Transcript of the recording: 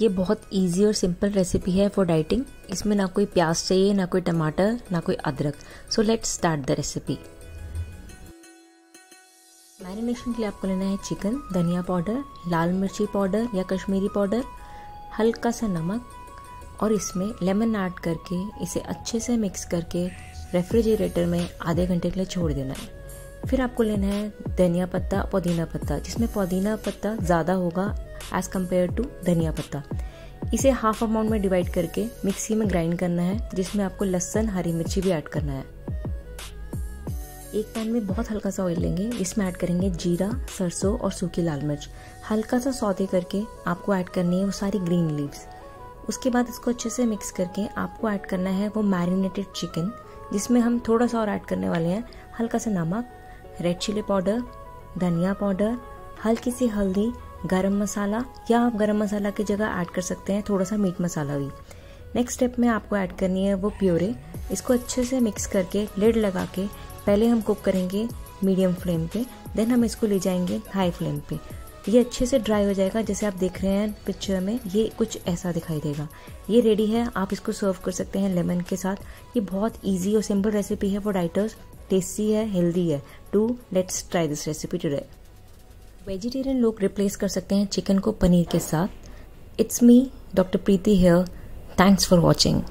ये बहुत इजी और सिंपल रेसिपी है फॉर डाइटिंग इसमें ना कोई प्याज चाहिए, ना कोई टमाटर, ना कोई अदरक. So let's start the recipe marination के लिए आपको लेना है चिकन धनिया पाउडर लाल मिर्ची पाउडर या कश्मीरी पाउडर हल्का सा नमक और इसमें लेमन ऐड करके इसे अच्छे से मिक्स करके रेफ्रिजरेटर में आधे घंटे के लिए छोड़ देना है। फिर आपको लेना है धनिया पत्ता, पुदीना पत्ता, जिसमें पुदीना पत्ता ज़्यादा होगा एज़ कंपेयर टू धनिया पत्ता। इसे हाफ़ अमाउंट में डिवाइड करके मिक्सी में ग्राइंड करना है, जिसमें आपको लहसन, हरी मिर्ची भी ऐड करना है। एक पैन में बहुत हल्का सा ऑयल लेंगे इसमें ऐड करेंगे जीरा, सरसों और सूखी लाल मिर्च। हल्का सा सौदे करके आपको ऐड करनी है वो सारी ग्रीन लीव्स उसके बाद इसको अच्छे से मिक्स करके आपको ऐड करना है वो मैरिनेटेड चिकन जिसमें हम थोड़ा सा और ऐड करने वाले हैं, हल्का सा नमक रेड चिली पाउडर धनिया पाउडर हल्की सी हल्दी, गरम मसाला, या आप गरम मसाला की जगह ऐड कर सकते हैं, थोड़ा सा मीट मसाला भी। नेक्स्ट स्टेप में आपको ऐड करनी है वो प्योरे इसको अच्छे से मिक्स करके लिड लगा के, पहले हम कुक करेंगे मीडियम फ्लेम पे देन हम इसको ले जाएँगे हाई फ्लेम पे। ये अच्छे से ड्राई हो जाएगा, जैसे आप देख रहे हैं पिक्चर में, ये कुछ ऐसा दिखाई देगा। ये रेडी है, आप इसको सर्व कर सकते हैं लेमन के साथ। ये बहुत इजी और सिंपल रेसिपी है फॉर डाइटर्स टेस्टी है हेल्दी है. To let's try this recipe today vegetarian लोग रिप्लेस कर सकते हैं चिकन को पनीर के साथ. It's me doctor Preeti here thanks for watching